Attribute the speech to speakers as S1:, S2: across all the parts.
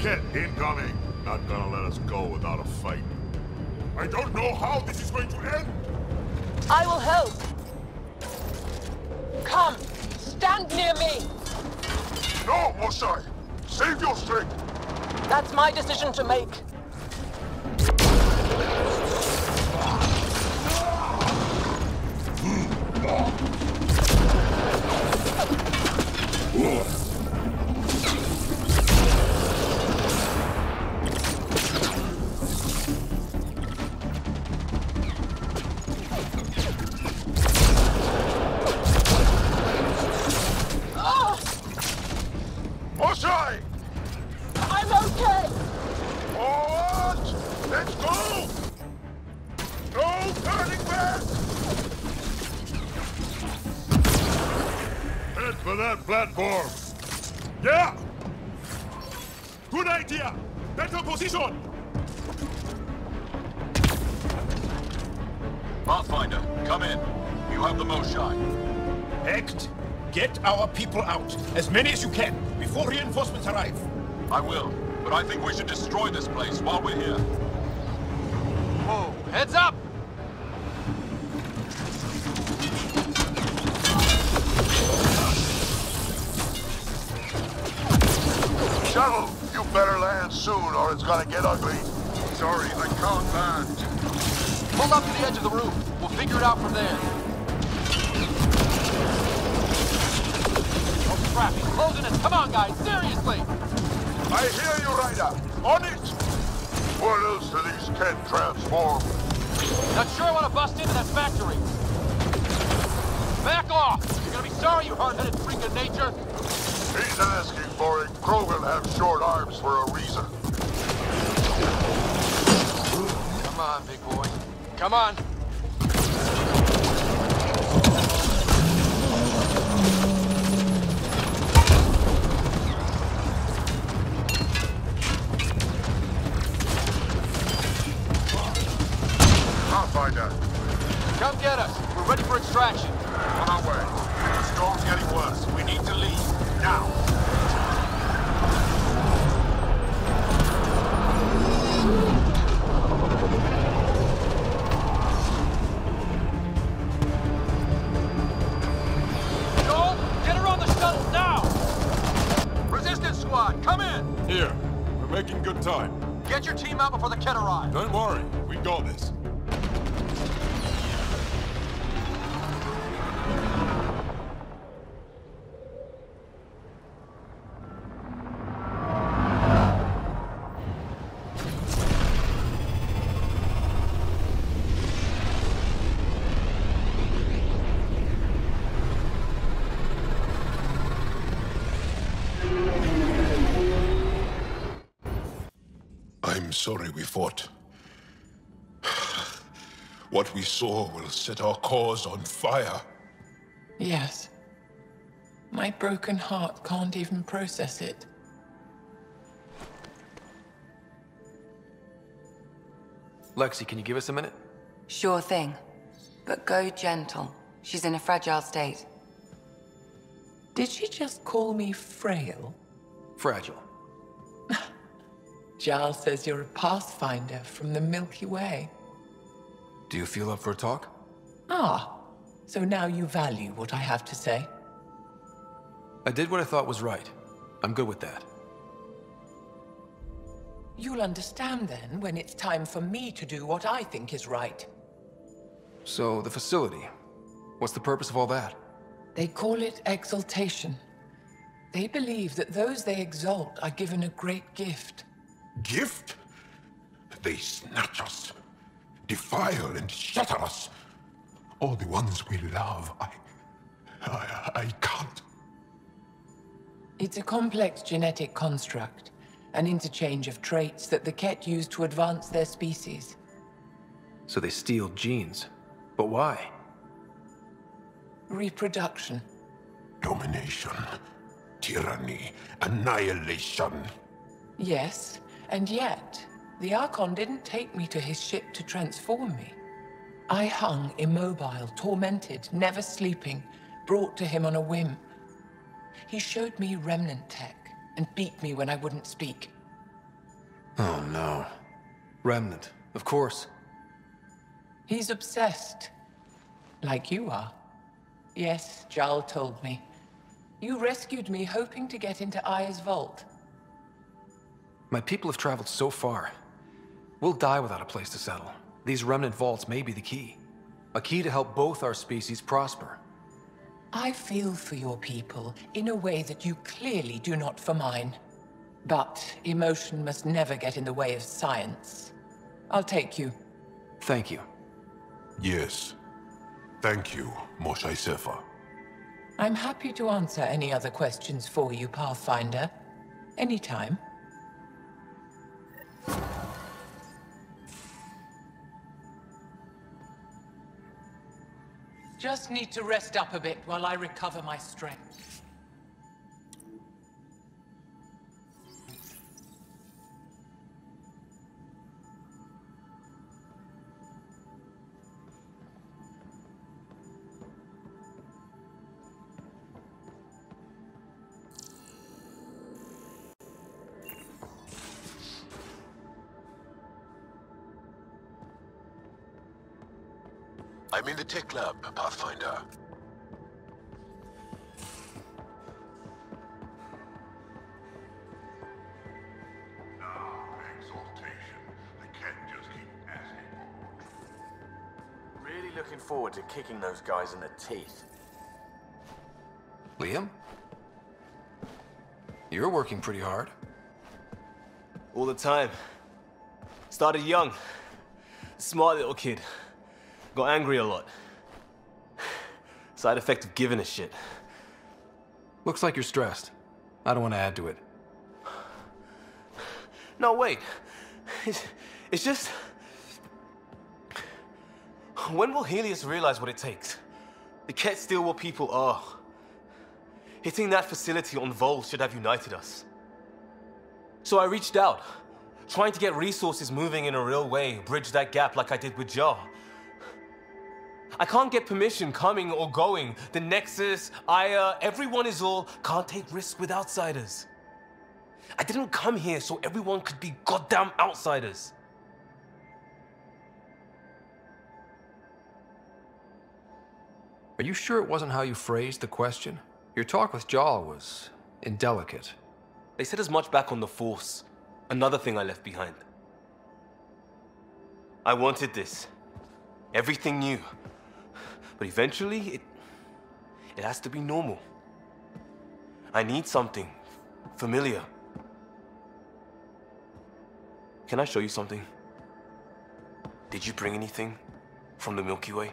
S1: Kett, incoming. Not gonna let us go without a fight. I don't know how this is going to end.
S2: I will help. Come, stand near me.
S1: No, Moshae. Save your strength.
S2: That's my decision to make. Ah,
S3: As you can, before reinforcements arrive.
S4: I will,
S1: sorry we
S5: fought. What we saw will set our cause on fire.
S6: Yes. My broken heart can't even process it.
S7: Lexi, can you give us a minute?
S8: Sure thing. But go gentle. She's in a fragile state.
S6: Did she just call me frail?
S7: Fragile.
S6: Giles says you're a pathfinder from the Milky Way.
S7: Do you feel up for a talk?
S6: Ah, so now you value what I have to say.
S7: I did what I thought was right. I'm good with that.
S6: You'll understand then when it's time for me to do what I think is right.
S7: So, the facility. What's the purpose of all that?
S6: They call it exaltation. They believe that those they exalt are given a great gift.
S5: Gift? They snatch us, defile and shatter us. All the ones we love. I. I, I can't.
S6: It's a complex genetic construct, an interchange of traits that the Kett use to advance their species.
S7: So they steal genes. But why?
S6: Reproduction.
S5: Domination, tyranny, annihilation.
S6: Yes, and yet, the Archon didn't take me to his ship to transform me. I hung immobile, tormented, never sleeping, brought to him on a whim. He showed me remnant tech and beat me when I wouldn't speak.
S9: Oh no. Remnant, of course.
S6: He's obsessed. Like you are. Yes, Jaal told me. You rescued me hoping to get into Aya's vault.
S9: My people have traveled so far. We'll die without a place to settle. These remnant vaults may be the key. A key to help both our species prosper.
S6: I feel for your people in a way that you clearly do not for mine. But emotion must never get in the way of science. I'll take you.
S9: Thank you.
S5: Yes. Thank you, Moshae Sjefa.
S6: I'm happy to answer any other questions for you, Pathfinder. Anytime. Just need to rest up a bit while I recover my strength.
S1: Tech lab, Pathfinder.
S5: Exaltation. I can't just keep asking
S10: Really looking forward to kicking those guys in the teeth.
S9: Liam? You're working pretty hard.
S11: All the time. Started young. Smart little kid. Got angry a lot. Side effect of giving a shit.
S9: Looks like you're stressed. I don't want to add to it.
S11: No, wait. It's, it's just... When will Heleus realize what it takes? The Kett still what people are. Hitting that facility on Voeld should have united us. So I reached out, trying to get resources moving in a real way, bridge that gap like I did with Jaal. I can't get permission coming or going. The Nexus, Aya, everyone is all can't take risks with outsiders. I didn't come here so everyone could be goddamn outsiders.
S9: Are you sure it wasn't how you phrased the question? Your talk with Jaal was indelicate.
S11: They said as much back on the Force. Another thing I left behind. I wanted this. Everything new. But eventually, it... It has to be normal. I need something. Familiar. Can I show you something? Did you bring anything from the Milky Way?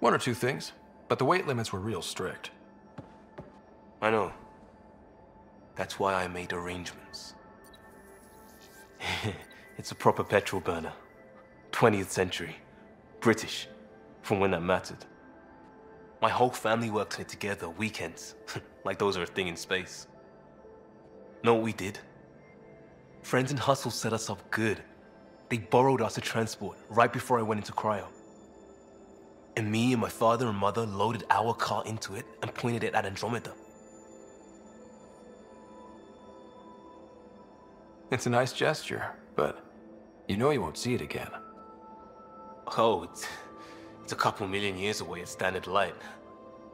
S9: One or two things, but the weight limits were real strict.
S11: I know. That's why I made arrangements. it's a proper petrol burner. 20th century. British. From when that mattered. My whole family worked it together, weekends. like those are a thing in space. Know what we did? Friends and Hustle set us up good. They borrowed us a transport right before I went into cryo. And me and my father and mother loaded our car into it and pointed it at Andromeda.
S9: It's a nice gesture, but you know you won't see it again.
S11: Oh, it's, it's a couple million years away at standard light.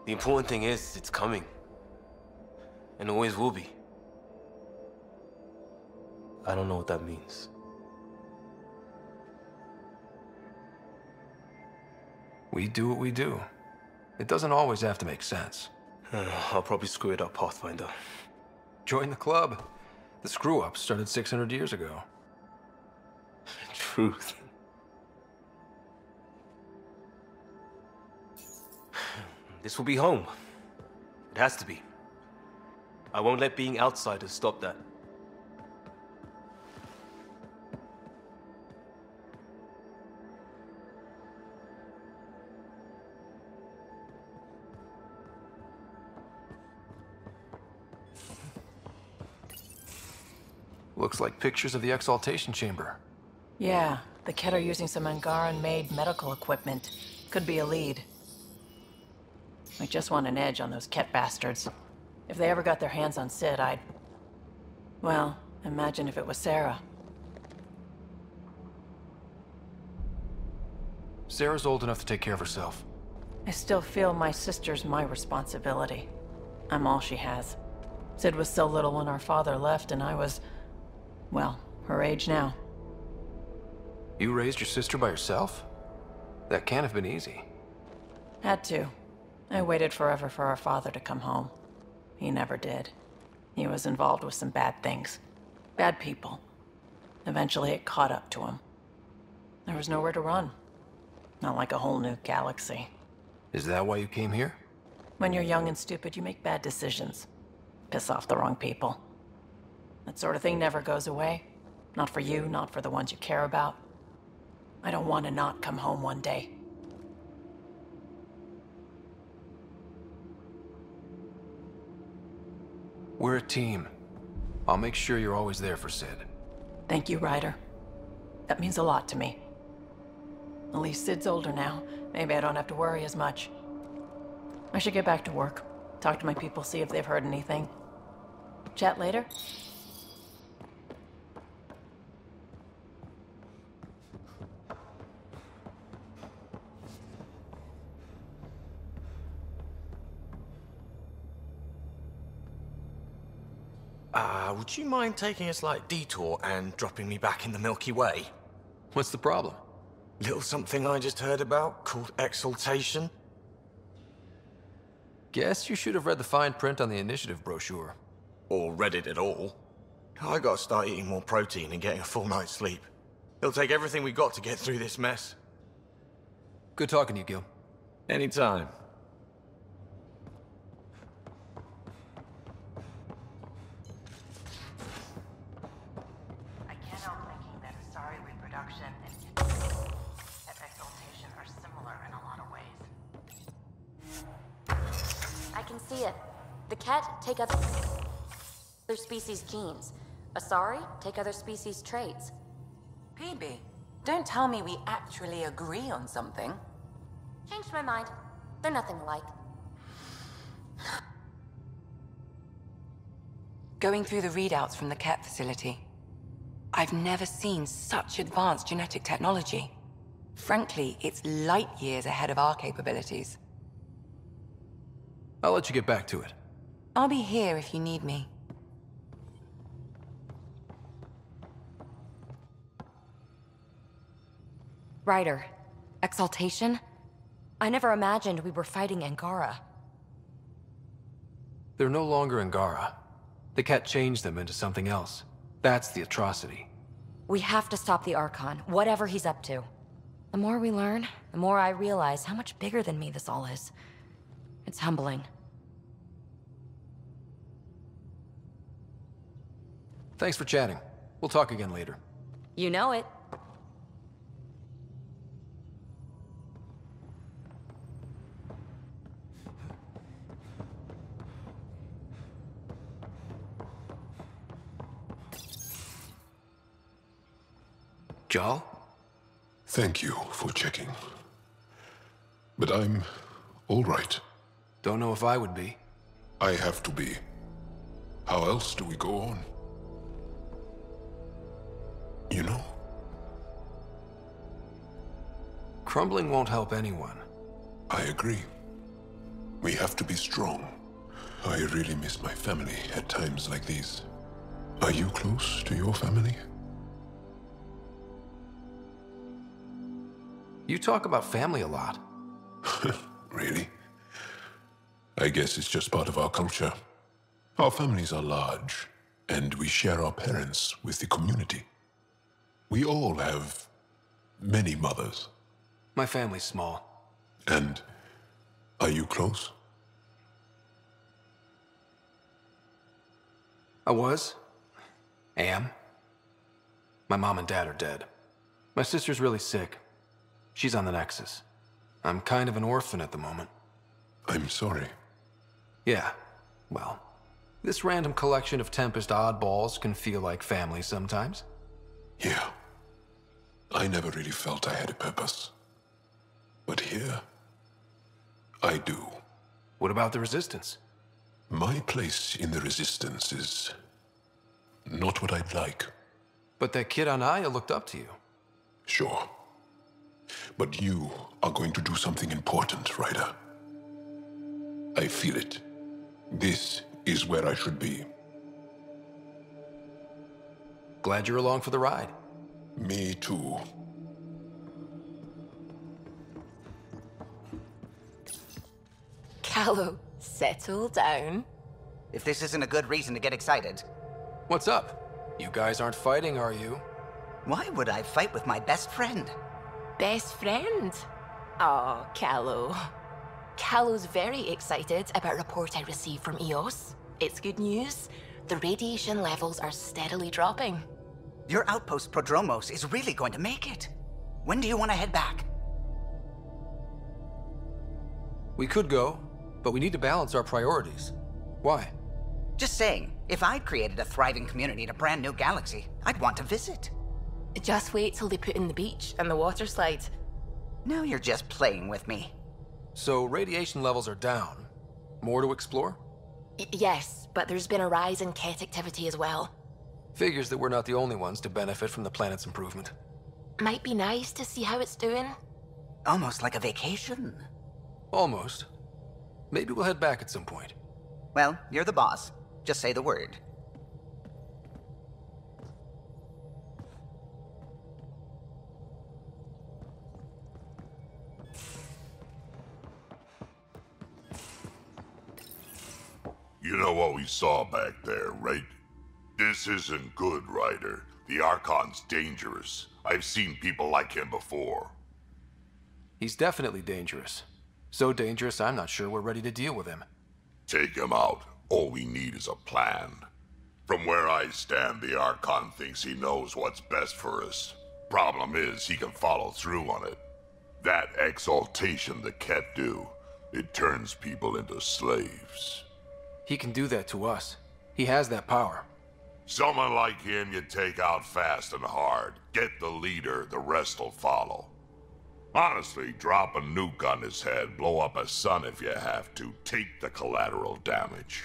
S11: The important thing is, it's coming. And always will be. I don't know what that means.
S9: We do what we do. It doesn't always have to make sense.
S11: I'll probably screw it up, Pathfinder.
S9: Join the club. The screw-up started 600 years ago.
S11: Truth. This will be home. It has to be. I won't let being outsiders stop that.
S9: Looks like pictures of the Exaltation Chamber.
S12: Yeah, the Kett are using some Angaran-made medical equipment. Could be a lead. I just want an edge on those Kett bastards. If they ever got their hands on Sid, I'd... Well, imagine if it was Sarah.
S9: Sarah's old enough to take care of herself.
S12: I still feel my sister's my responsibility. I'm all she has. Sid was so little when our father left, and I was... well, her age now.
S9: You raised your sister by yourself? That can't have been easy.
S12: Had to. I waited forever for our father to come home. He never did. He was involved with some bad things. Bad people. Eventually it caught up to him. There was nowhere to run. Not like a whole new galaxy.
S9: Is that why you came here?
S12: When you're young and stupid, you make bad decisions. Piss off the wrong people. That sort of thing never goes away. Not for you, not for the ones you care about. I don't want to not come home one day.
S9: We're a team. I'll make sure you're always there for Sid.
S12: Thank you, Ryder. That means a lot to me. At least Sid's older now. Maybe I don't have to worry as much. I should get back to work. Talk to my people, see if they've heard anything. Chat later?
S13: Would you mind taking a slight detour and dropping me back in the Milky Way?
S9: What's the problem?
S13: Little something I just heard about called exaltation.
S9: Guess you should have read the fine print on the initiative brochure.
S13: Or read it at all. I gotta start eating more protein and getting a full night's sleep. It'll take everything we got to get through this mess.
S9: Good talking to you, Gil.
S13: Anytime.
S14: Take other other species' genes. Asari take other species' traits.
S15: Peebee, don't tell me we actually agree on something.
S14: Changed my mind. They're nothing alike.
S8: Going through the readouts from the Kett facility, I've never seen such advanced genetic technology. Frankly, it's light years ahead of our capabilities.
S9: I'll let you get back to it.
S8: I'll be here if you need me.
S14: Ryder, exaltation? I never imagined we were fighting Angara.
S9: They're no longer Angara. The Kett changed them into something else. That's the atrocity.
S14: We have to stop the Archon, whatever he's up to. The more we learn, the more I realize how much bigger than me this all is. It's humbling.
S9: Thanks for chatting. We'll talk again later.
S14: You know it.
S9: Jaal?
S5: Thank you for checking. But I'm all right.
S9: Don't know if I would be.
S5: I have to be. How else do we go on? You know,
S9: Crumbling won't help anyone.
S5: I agree. We have to be strong. I really miss my family at times like these. Are you close to your family?
S9: You talk about family a lot.
S5: Really? I guess it's just part of our culture. Our families are large, and we share our parents with the community. We all have many mothers.
S9: My family's small.
S5: And are you close?
S9: I was. Am. My mom and dad are dead. My sister's really sick. She's on the Nexus. I'm kind of an orphan at the moment.
S5: I'm sorry.
S9: Yeah, well, this random collection of Tempest oddballs can feel like family sometimes.
S5: Yeah. I never really felt I had a purpose. But here, I do.
S9: What about the Resistance?
S5: My place in the Resistance is Not what I'd like.
S9: But that kid on Aya looked up to you.
S5: Sure. But you are going to do something important, Ryder. I feel it. This is where I should be.
S9: Glad you're along for the ride.
S5: Me too.
S15: Kallo, settle down.
S16: If this isn't a good reason to get excited.
S9: What's up? You guys aren't fighting, are you?
S16: Why would I fight with my best friend?
S17: Best friend? Oh, Kallo. Kallo's very excited about a report I received from EOS. It's good news. The radiation levels are steadily dropping.
S16: Your outpost Prodromos is really going to make it. When do you want to head back?
S9: We could go, but we need to balance our priorities. Why?
S16: Just saying, if I'd created a thriving community in a brand new galaxy, I'd want to visit.
S17: Just wait till they put in the beach and the water slide.
S16: Now you're just playing with me.
S9: So radiation levels are down. More to explore?
S17: Y yes, but there's been a rise in Kett activity as well.
S9: Figures that we're not the only ones to benefit from the planet's improvement.
S17: Might be nice to see how it's doing.
S16: Almost like a vacation.
S9: Almost. Maybe we'll head back at some point.
S16: Well, you're the boss. Just say the word.
S1: You know what we saw back there, right? This isn't good, Ryder. The Archon's dangerous. I've seen people like him before.
S9: He's definitely dangerous. So dangerous, I'm not sure we're ready to deal with him.
S1: Take him out. All we need is a plan. From where I stand, the Archon thinks he knows what's best for us. Problem is, he can follow through on it. That exaltation the Kett do, it turns people into slaves.
S9: He can do that to us. He has that power.
S1: Someone like him you take out fast and hard. Get the leader, the rest will follow. Honestly, drop a nuke on his head, blow up a sun if you have to. Take the collateral damage.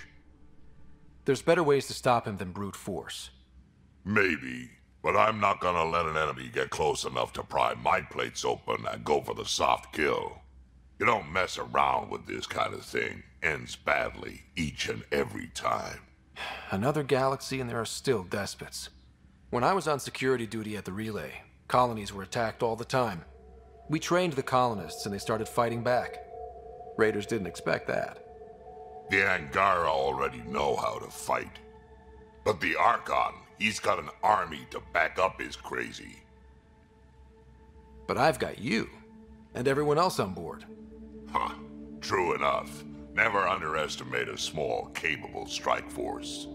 S9: There's better ways to stop him than brute force.
S1: Maybe, but I'm not gonna let an enemy get close enough to pry my plates open and go for the soft kill. You don't mess around with this kind of thing. Ends badly, each and every time.
S9: Another galaxy and there are still despots. When I was on security duty at the relay, colonies were attacked all the time. We trained the colonists and they started fighting back. Raiders didn't expect that.
S1: The Angara already know how to fight. But the Archon, he's got an army to back up his crazy.
S9: But I've got you, and everyone else on board.
S1: Huh. True enough. Never underestimate a small, capable strike force.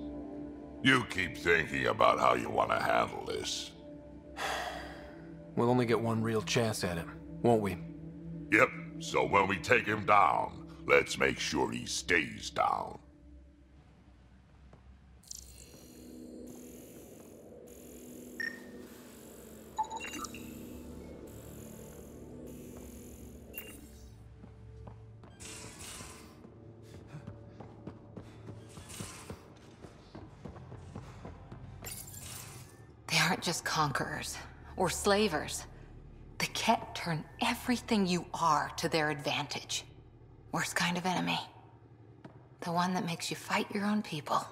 S1: You keep thinking about how you want to handle this.
S9: We'll only get one real chance at him, won't we?
S1: Yep, so when we take him down, let's make sure he stays down.
S15: Aren't just conquerors or slavers. The Kett turn everything you are to their advantage. Worst kind of enemy. The one that makes you fight your own people.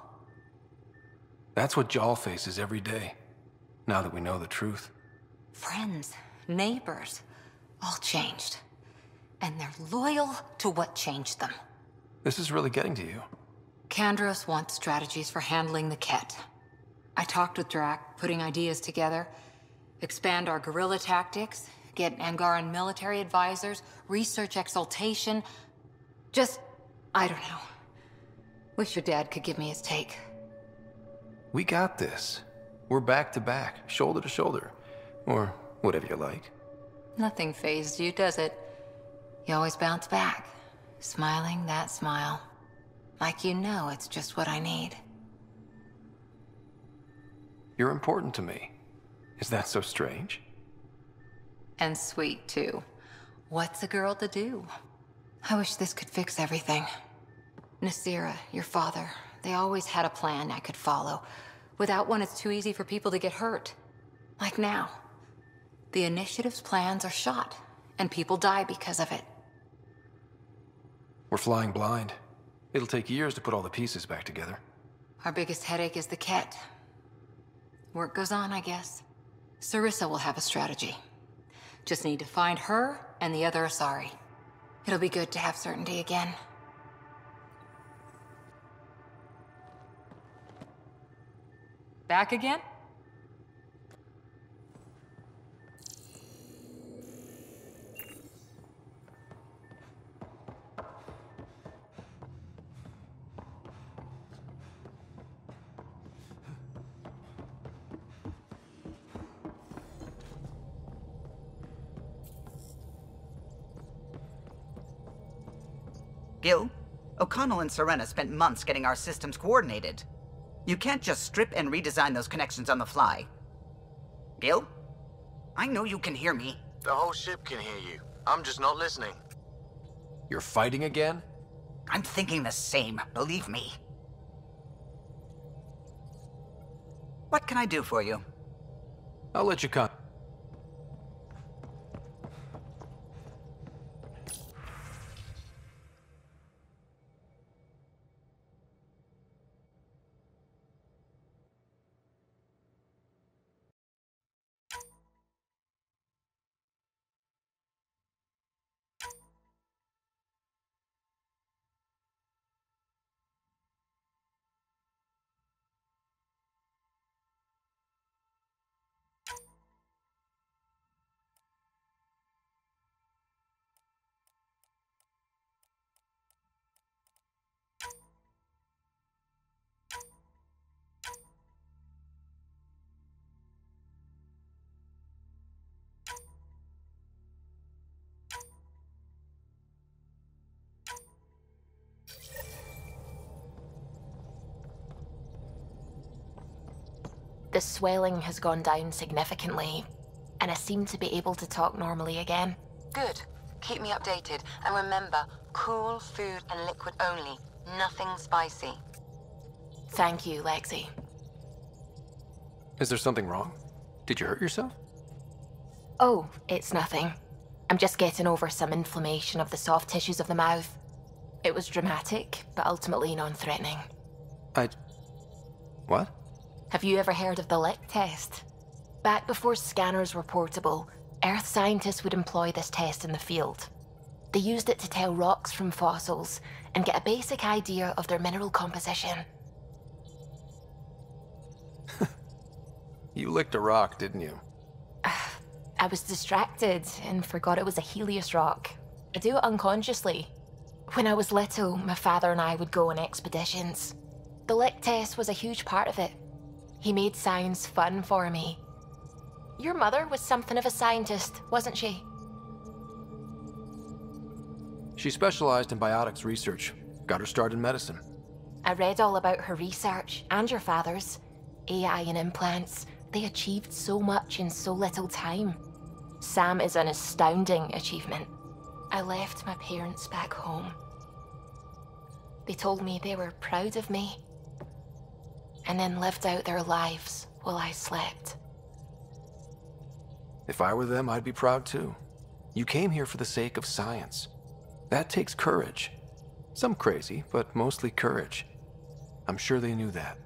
S9: That's what Jaal faces every day, now that we know the truth.
S15: Friends, neighbors, all changed. And they're loyal to what changed them.
S9: This is really getting to you.
S15: Kandros wants strategies for handling the Kett. I talked with Drack, putting ideas together. Expand our guerrilla tactics, get Angaran military advisors, research exaltation. Just, I don't know. Wish your dad could give me his take.
S9: We got this. We're back to back, shoulder to shoulder. Or whatever you like.
S15: Nothing phased you, does it? You always bounce back, smiling that smile. Like you know it's just what I need.
S9: You're important to me. Is that so strange?
S15: And sweet, too. What's a girl to do? I wish this could fix everything. Nasira, your father, they always had a plan I could follow. Without one, it's too easy for people to get hurt. Like now. The Initiative's plans are shot, and people die because of it.
S9: We're flying blind. It'll take years to put all the pieces back together.
S15: Our biggest headache is the Kett. Work goes on, I guess. Sarissa will have a strategy. Just need to find her and the other Asari. It'll be good to have certainty again. Back again?
S16: O'Connell and Serena spent months getting our systems coordinated. You can't just strip and redesign those connections on the fly. Gil? I know you can hear me.
S13: The whole ship can hear you. I'm just not listening.
S9: You're fighting again?
S16: I'm thinking the same, believe me. What can I do for you?
S9: I'll let you come.
S17: The swelling has gone down significantly, and I seem to be able to talk normally again.
S8: Good. Keep me updated. And remember, cool food and liquid only. Nothing spicy.
S17: Thank you, Lexi.
S9: Is there something wrong? Did you hurt yourself?
S17: Oh, it's nothing. I'm just getting over some inflammation of the soft tissues of the mouth. It was dramatic, but ultimately non-threatening.
S9: I... What?
S17: Have you ever heard of the Lick test? Back before scanners were portable, Earth scientists would employ this test in the field. They used it to tell rocks from fossils and get a basic idea of their mineral composition.
S9: You licked a rock, didn't you?
S17: I was distracted and forgot it was a Heleus rock. I do it unconsciously. When I was little, my father and I would go on expeditions. The lick test was a huge part of it. He made science fun for me. Your mother was something of a scientist, wasn't she?
S9: She specialized in biotics research. Got her start in medicine.
S17: I read all about her research and your father's. AI and implants. They achieved so much in so little time. Sam is an astounding achievement. I left my parents back home. They told me they were proud of me. And then lived out their lives while I slept.
S9: If I were them, I'd be proud too. You came here for the sake of science. That takes courage. Some crazy, but mostly courage. I'm sure they knew that.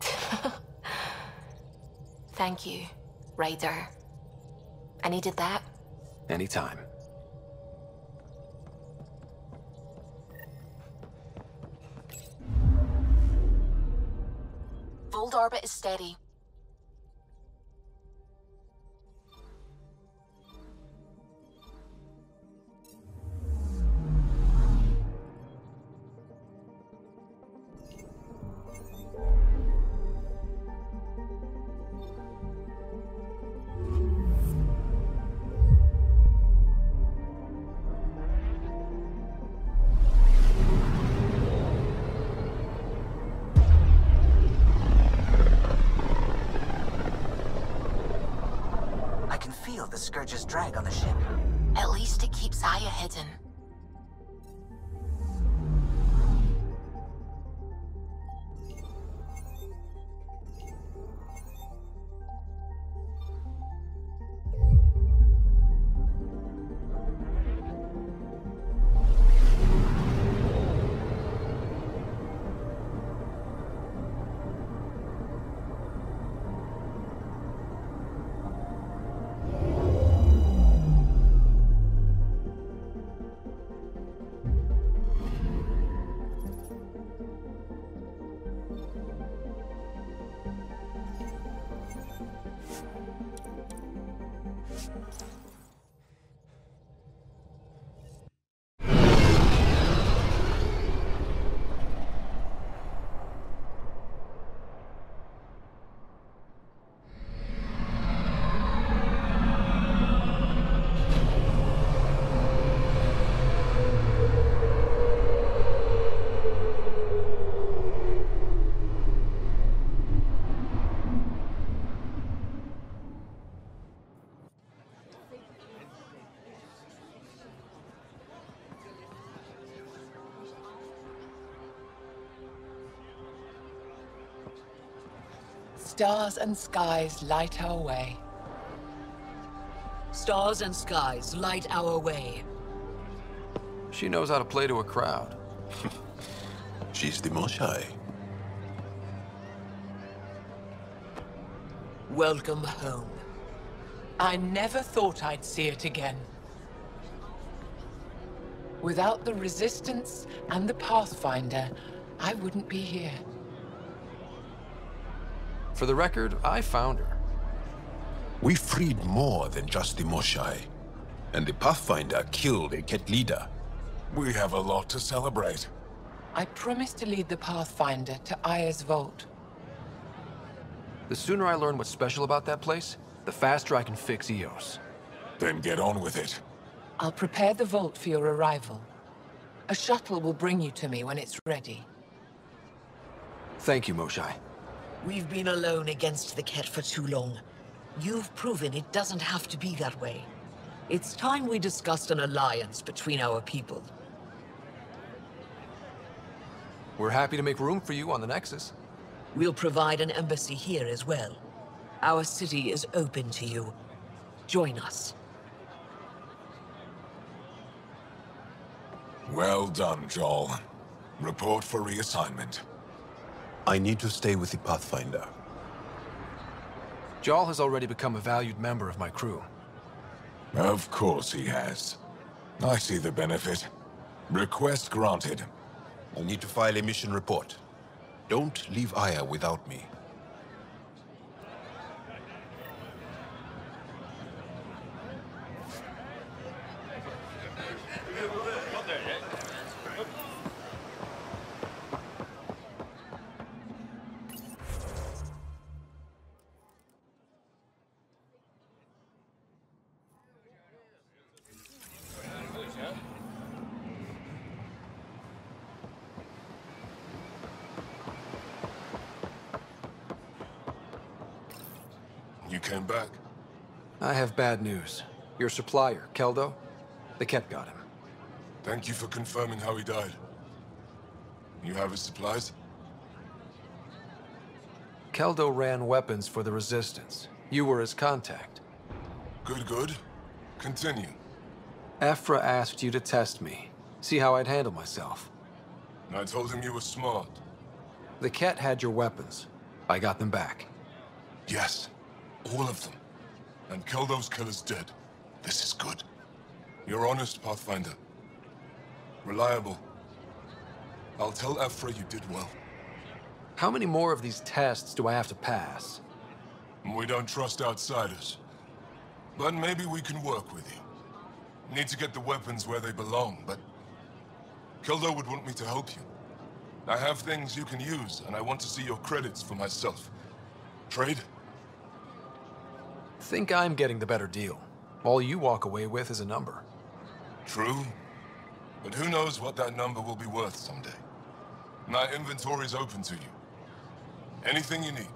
S17: Thank you, Ryder. I needed that.
S9: Anytime.
S17: Fold orbit is steady.
S16: Feel drag on the ship.
S17: At least it keeps Aya hidden.
S6: Stars and skies light our way.
S18: Stars and skies light our way.
S9: She knows how to play to a crowd.
S5: She's the Moshae.
S18: Welcome home.
S6: I never thought I'd see it again. Without the Resistance and the Pathfinder, I wouldn't be here.
S9: For the record, I found her.
S5: We freed more than just the Moshae. And the Pathfinder killed a Kett leader.
S19: We have a lot to celebrate.
S6: I promised to lead the Pathfinder to Aya's vault.
S9: The sooner I learn what's special about that place, the faster I can fix Eos.
S19: Then get on with it.
S6: I'll prepare the vault for your arrival. A shuttle will bring you to me when it's ready.
S9: Thank you, Moshae.
S18: We've been alone against the Kett for too long. You've proven it doesn't have to be that way. It's time we discussed an alliance between our people.
S9: We're happy to make room for you on the Nexus.
S18: We'll provide an embassy here as well. Our city is open to you. Join us.
S19: Well done, Jaal. Report for reassignment.
S5: I need to stay with the Pathfinder.
S9: Jaal has already become a valued member of my crew.
S19: Of course he has. I see the benefit. Request granted.
S5: I need to file a mission report. Don't leave Aya without me.
S19: You came back?
S9: I have bad news. Your supplier, Keldo, the Kett got him.
S19: Thank you for confirming how he died. You have his supplies?
S9: Keldo ran weapons for the Resistance. You were his contact.
S19: Good, good. Continue.
S9: Evfra asked you to test me, see how I'd handle myself.
S19: I told him you were smart.
S9: The Kett had your weapons. I got them back.
S19: Yes, all of them. And Keldo's killer's dead. This is good. You're honest, Pathfinder. Reliable. I'll tell Evfra you did well.
S9: How many more of these tests do I have to pass?
S19: We don't trust outsiders. But maybe we can work with you. Need to get the weapons where they belong, but... Keldo would want me to help you. I have things you can use, and I want to see your credits for myself. Trade?
S9: Think I'm getting the better deal. All you walk away with is a number.
S19: True. But who knows what that number will be worth someday. My inventory's open to you. Anything you need.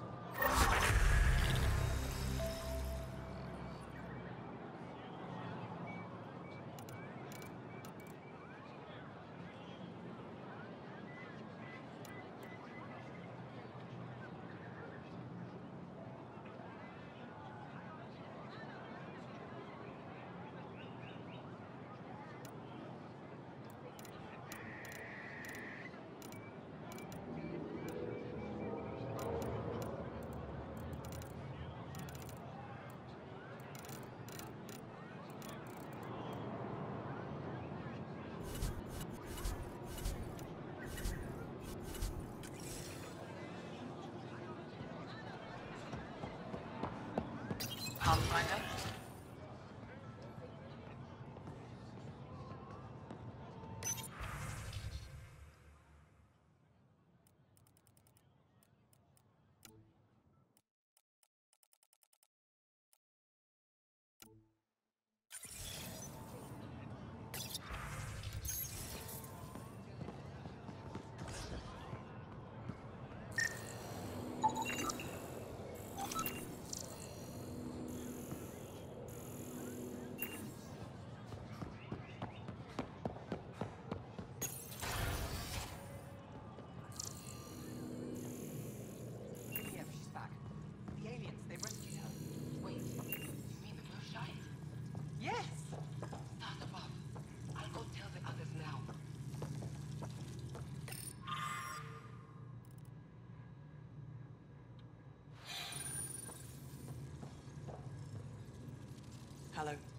S18: Hello.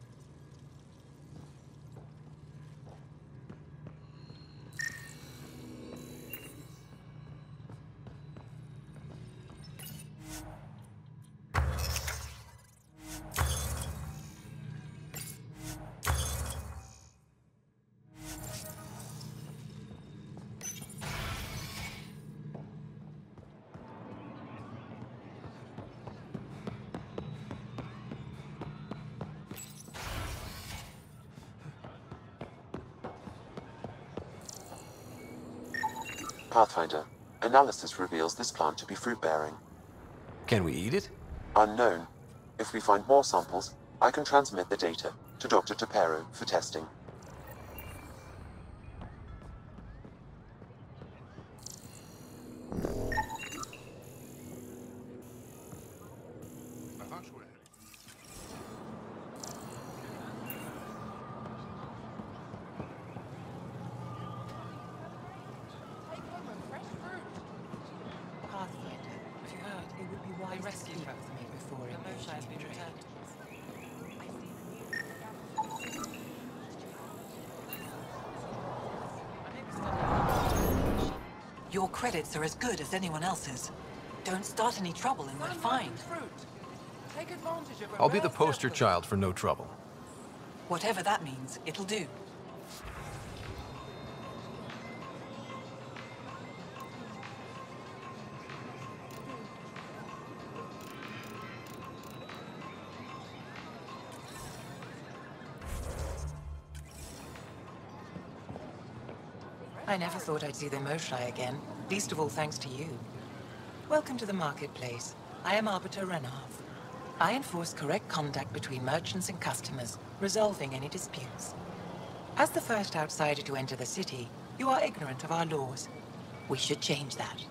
S20: Pathfinder, analysis reveals this plant to be fruit-bearing.
S9: Can we eat it?
S20: Unknown. If we find more samples, I can transmit the data to Dr. T'Perro for testing.
S18: Credits are as good as anyone else's. Don't start any trouble and we're fine.
S6: Take advantage of a
S9: I'll be the
S6: rare
S9: poster child for no trouble.
S18: Whatever that means, it'll do.
S6: I never thought I'd see the Moshae again, least of all thanks to you. Welcome to the marketplace. I am Arbiter Renarv. I enforce correct conduct between merchants and customers, resolving any disputes. As the first outsider to enter the city, you are ignorant of our laws. We should change that.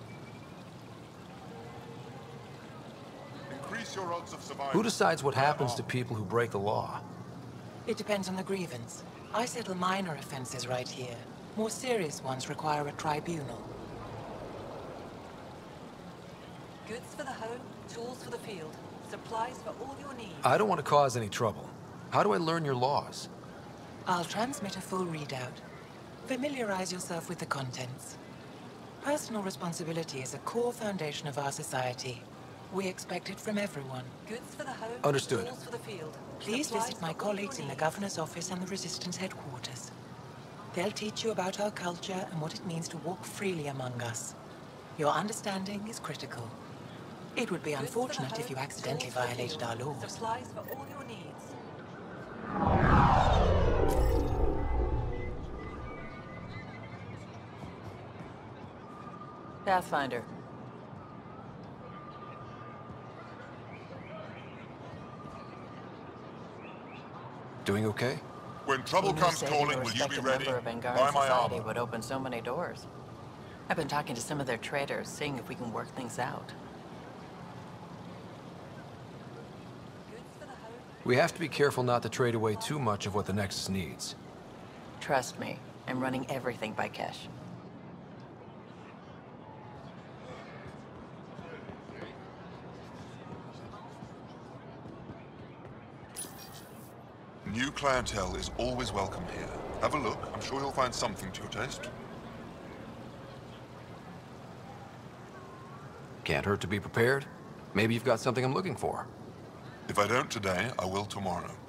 S1: Increase your odds of survival.
S9: Who decides what happens to people who break the law?
S6: It depends on the grievance. I settle minor offenses right here. More serious ones require a tribunal.
S18: Goods for the home, tools for the field, supplies for all your needs.
S9: I don't want to cause any trouble. How do I learn your laws?
S6: I'll transmit a full readout. Familiarize yourself with the contents. Personal responsibility is a core foundation of our society. We expect it from everyone.
S18: Goods for the home,
S9: Understood.
S18: tools for the field.
S6: Please
S18: supplies
S6: visit my
S18: for all your
S6: colleagues in the. Governor's office and the Resistance headquarters. They'll teach you about our culture and what it means to walk freely among us. Your understanding is critical. It would be
S18: Goods for the
S6: unfortunate if you accidentally
S18: tools for the
S6: violated our laws.
S18: Supplies for all your needs.
S12: Pathfinder.
S9: Doing okay?
S1: When trouble
S12: Who
S1: comes
S12: knew saving a
S1: calling, will you be ready?
S12: member of Angaran
S1: Buy my
S12: society
S1: armor.
S12: would open so many doors. I've been talking to some of their traders, seeing if we can work things out.
S9: We have to be careful not to trade away too much of what the Nexus needs.
S12: Trust me, I'm running everything by Kesh.
S21: New clientele is always welcome here. Have a look. I'm sure you'll find something to your taste.
S9: Can't hurt to be prepared. Maybe you've got something I'm looking for.
S21: If I don't today, I will tomorrow.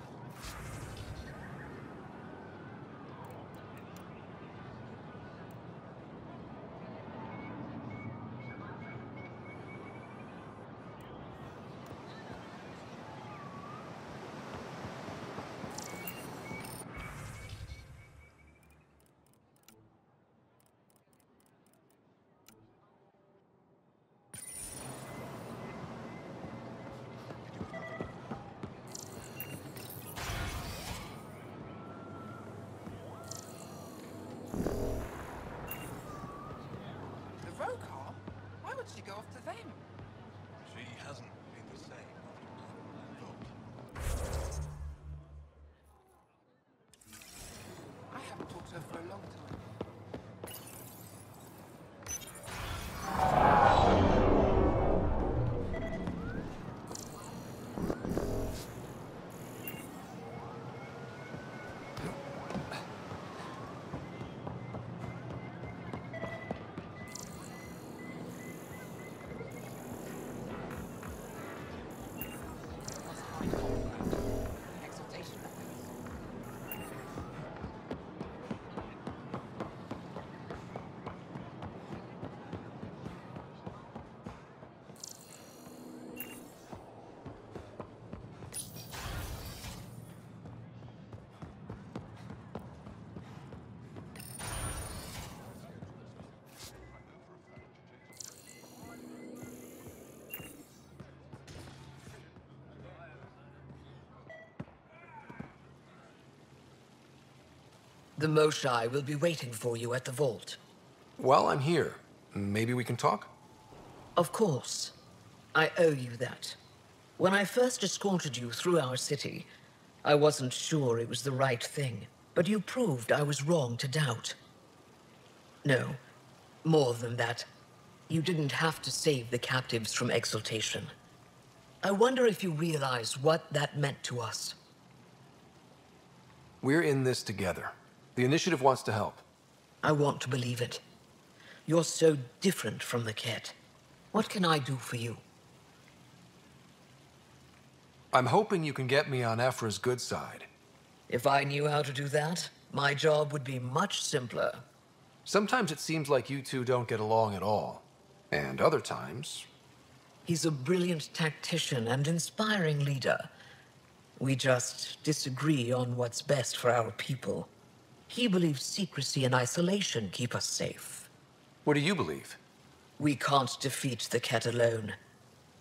S18: The Moshae will be waiting for you at the vault.
S9: While I'm here, maybe we can talk?
S18: Of course. I owe you that. When I first escorted you through our city, I wasn't sure it was the right thing, but you proved I was wrong to doubt. No, more than that. You didn't have to save the captives from exaltation. I wonder if you realize what that meant to us.
S9: We're in this together. The Initiative wants to help.
S18: I want to believe it. You're so different from the Kett. What can I do for you?
S9: I'm hoping you can get me on Evfra's good side.
S18: If I knew how to do that, my job would be much simpler.
S9: Sometimes it seems like you two don't get along at all. And other times...
S18: He's a brilliant tactician and inspiring leader. We just disagree on what's best for our people. He believes secrecy and isolation keep us safe.
S9: What do you believe?
S18: We can't defeat the Kett alone.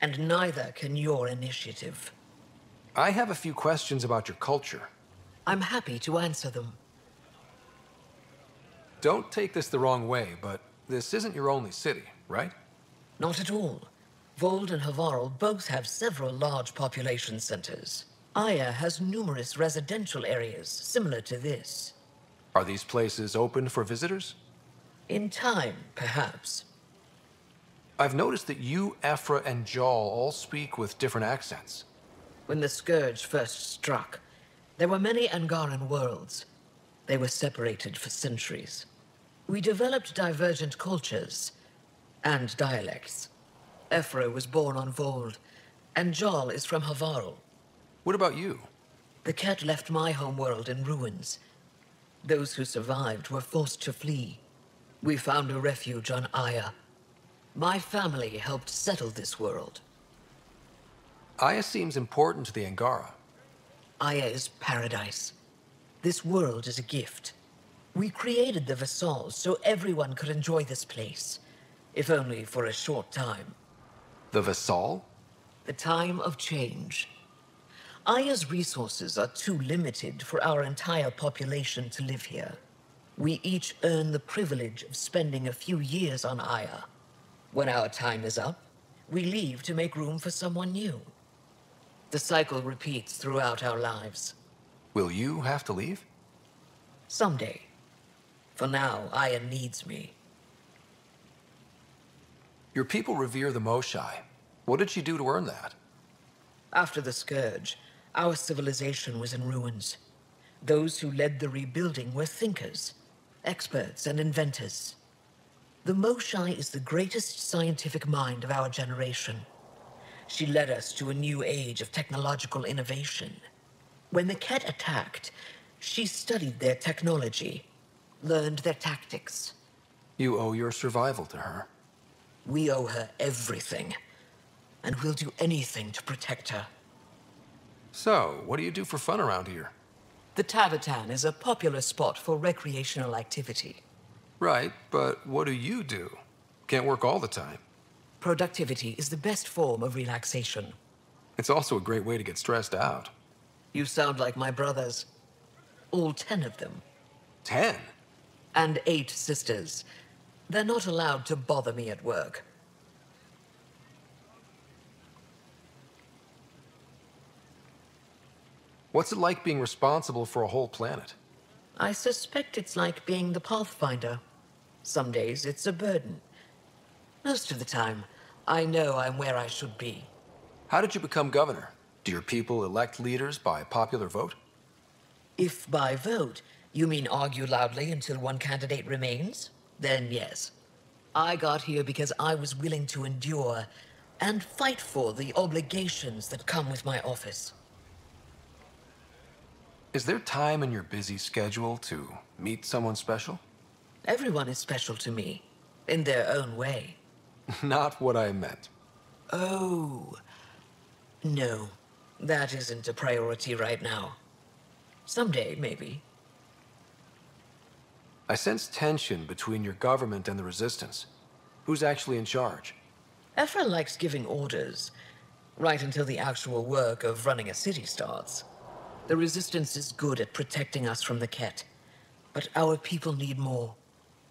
S18: And neither can your initiative.
S9: I have a few questions about your culture.
S18: I'm happy to answer them.
S9: Don't take this the wrong way, but this isn't your only city, right?
S18: Not at all. Voeld and Havarl both have several large population centers. Aya has numerous residential areas similar to this.
S9: Are these places open for visitors?
S18: In time, perhaps.
S9: I've noticed that you, Evfra, and Jaal all speak with different accents.
S18: When the Scourge first struck, there were many Angaran worlds. They were separated for centuries. We developed divergent cultures and dialects. Evfra was born on Voeld, and Jaal is from Havarl.
S9: What about you?
S18: The Kett left my homeworld in ruins. Those who survived were forced to flee. We found a refuge on Aya. My family helped settle this world.
S9: Aya seems important to the Angara.
S18: Aya is paradise. This world is a gift. We created the Vassals so everyone could enjoy this place, if only for a short time.
S9: The Vassal?
S18: The time of change. Aya's resources are too limited for our entire population to live here. We each earn the privilege of spending a few years on Aya. When our time is up, we leave to make room for someone new. The cycle repeats throughout our lives.
S9: Will you have to leave?
S18: Someday. For now, Aya needs me.
S9: Your people revere the Moshae. What did she do to earn that?
S18: After the Scourge, our civilization was in ruins. Those who led the rebuilding were thinkers, experts, and inventors. The Moshae is the greatest scientific mind of our generation. She led us to a new age of technological innovation. When the Kett attacked, she studied their technology, learned their tactics.
S9: You owe your survival to her.
S18: We owe her everything, and we'll do anything to protect her.
S9: So, what do you do for fun around here?
S18: The Tavetaan is a popular spot for recreational activity.
S9: Right, but what do you do? Can't work all the time.
S18: Productivity is the best form of relaxation.
S9: It's also a great way to get stressed out.
S18: You sound like my brothers. All ten of them.
S9: Ten?
S18: And eight sisters. They're not allowed to bother me at work.
S9: What's it like being responsible for a whole planet?
S18: I suspect it's like being the Pathfinder. Some days it's a burden. Most of the time, I know I'm where I should be.
S9: How did you become governor? Do your people elect leaders by popular vote?
S18: If by vote you mean argue loudly until one candidate remains, then yes. I got here because I was willing to endure and fight for the obligations that come with my office.
S9: Is there time in your busy schedule to meet someone special?
S18: Everyone is special to me, in their own way.
S9: Not what I meant.
S18: Oh. No, that isn't a priority right now. Someday, maybe.
S9: I sense tension between your government and the Resistance. Who's actually in charge?
S18: Evfra likes giving orders, right until the actual work of running a city starts. The Resistance is good at protecting us from the Kett, But our people need more.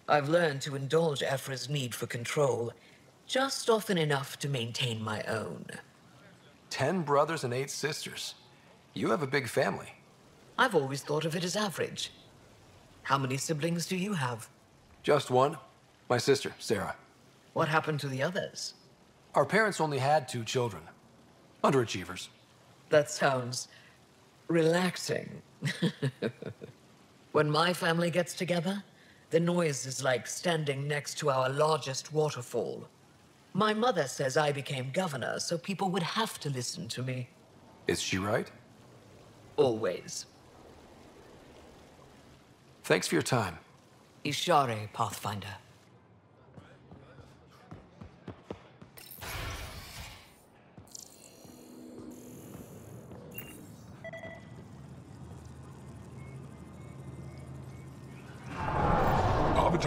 S18: I've learned to indulge Evfra's need for control, just often enough to maintain my own.
S9: Ten brothers and eight sisters. You have a big family.
S18: I've always thought of it as average. How many siblings do you have?
S9: Just one. My sister, Sarah.
S18: What happened to the others?
S9: Our parents only had two children. Underachievers.
S18: That sounds relaxing. when my family gets together, the noise is like standing next to our largest waterfall. My mother says I became governor, so people would have to listen to me.
S9: Is she right?
S18: Always.
S9: Thanks for your time.
S18: Ishara, Pathfinder.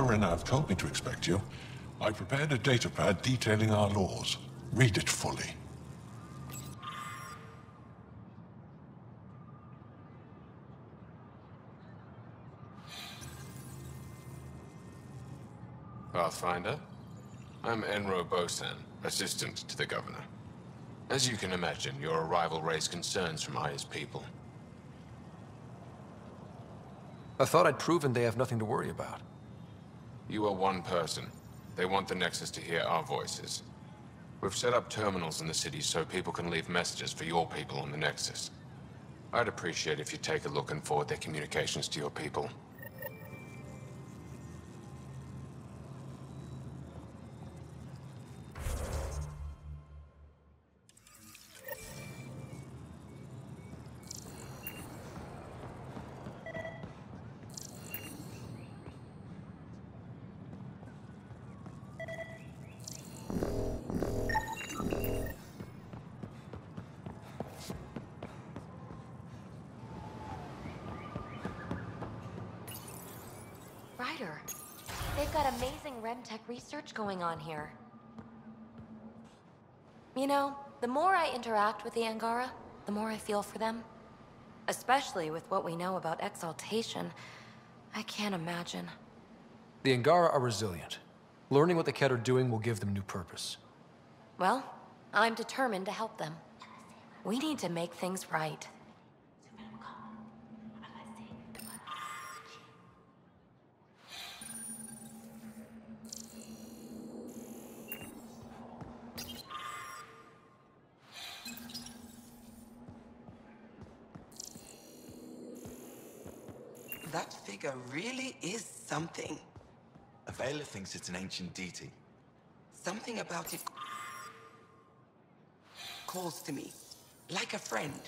S5: Arbiter Renav told me to expect you. I prepared a datapad detailing our laws. Read it fully.
S22: Pathfinder. I'm Enro Bosan, assistant to the governor. As you can imagine, your arrival raised concerns from Aya's people.
S9: I thought I'd proven they have nothing to worry about.
S22: You are one person. They want the Nexus to hear our voices. We've set up terminals in the city so people can leave messages for your people on the Nexus. I'd appreciate if you take a look and forward their communications to your people.
S14: Going on here. You know, the more I interact with the Angara, the more I feel for them. Especially with what we know about exaltation. I can't imagine.
S9: The Angara are resilient. Learning what the Kett are doing will give them new purpose.
S14: Well, I'm determined to help them. We need to make things right.
S23: Is something.
S24: Avela thinks it's an ancient deity.
S23: Something about it calls to me, like a friend.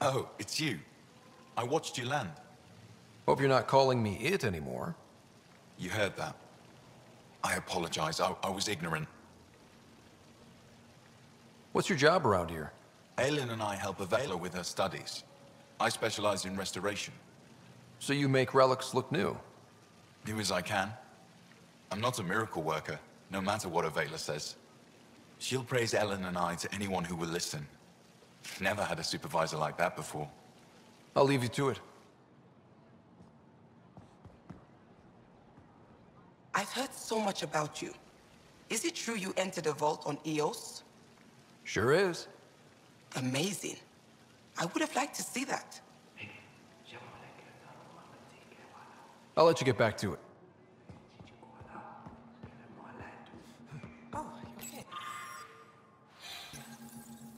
S24: Oh, it's you. I watched you land.
S9: Hope you're not calling me it anymore.
S24: You heard that. I apologize. I, I was ignorant.
S9: What's your job around here?
S24: Aylin and I help Avela with her studies. I specialize in restoration.
S9: So you make relics look new?
S24: Do as I can. I'm not a miracle worker, no matter what Avela says. She'll praise Ellen and I to anyone who will listen. Never had a supervisor like that before.
S9: I'll leave you to it.
S23: I've heard so much about you. Is it true you entered a vault on Eos?
S9: Sure is.
S23: Amazing. I would have liked to see that.
S9: I'll let you get back to it.
S23: Oh.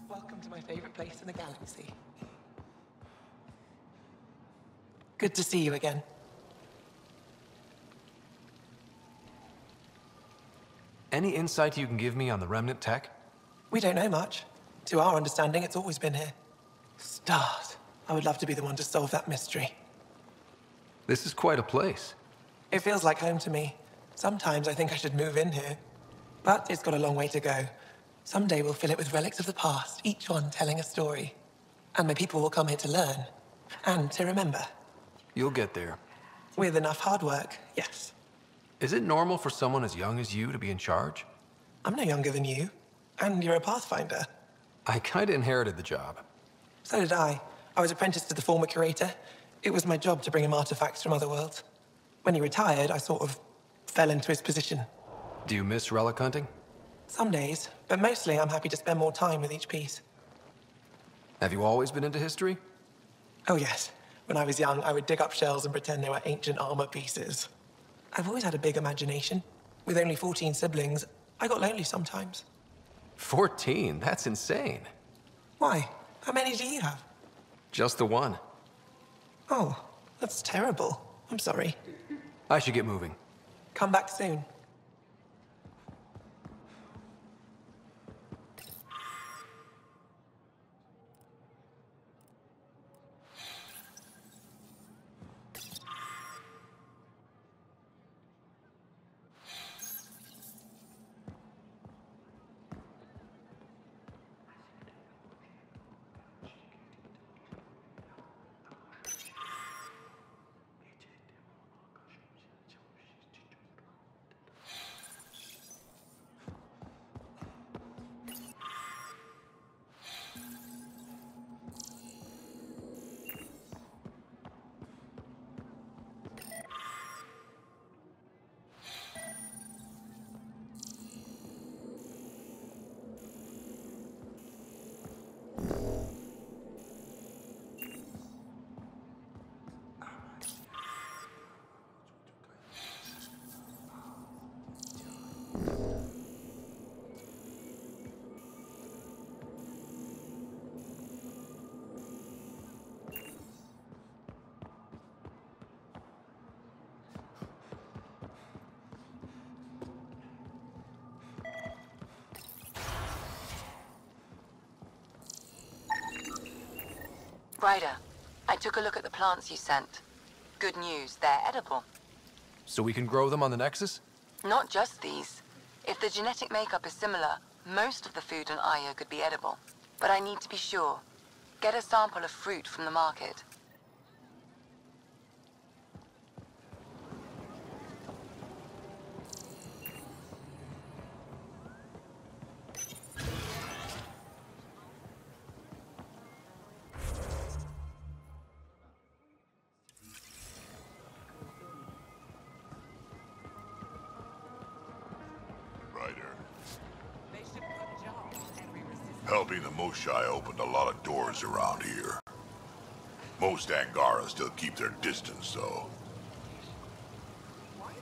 S23: Welcome to my favorite place in the galaxy. Good to see you again.
S9: Any insight you can give me on the Remnant tech?
S23: We don't know much. To our understanding, it's always been here. Stars. I would love to be the one to solve that mystery.
S9: This is quite a place.
S23: It feels like home to me. Sometimes I think I should move in here. But it's got a long way to go. Someday we'll fill it with relics of the past, each one telling a story. And my people will come here to learn. And to remember.
S9: You'll get there.
S23: With enough hard work, yes.
S9: Is it normal for someone as young as you to be in charge?
S23: I'm no younger than you. And you're a Pathfinder.
S9: I kinda inherited the job.
S23: So did I. I was apprenticed to the former curator. It was my job to bring him artifacts from other worlds. When he retired, I sort of fell into his position.
S9: Do you miss relic hunting?
S23: Some days, but mostly I'm happy to spend more time with each piece.
S9: Have you always been into history?
S23: Oh, yes. When I was young, I would dig up shells and pretend they were ancient armor pieces. I've always had a big imagination. With only 14 siblings, I got lonely sometimes.
S9: 14? That's insane.
S23: Why? How many do you have?
S9: Just the one.
S23: Oh, that's terrible. I'm sorry.
S9: I should get moving.
S23: Come back soon.
S8: Ryder, I took a look at the plants you sent. Good news, they're edible.
S9: So we can grow them on the Nexus?
S8: Not just these. If the genetic makeup is similar, most of the food on Aya could be edible. But I need to be sure. Get a sample of fruit from the market.
S1: Around here. Most Angara still keep their distance, though.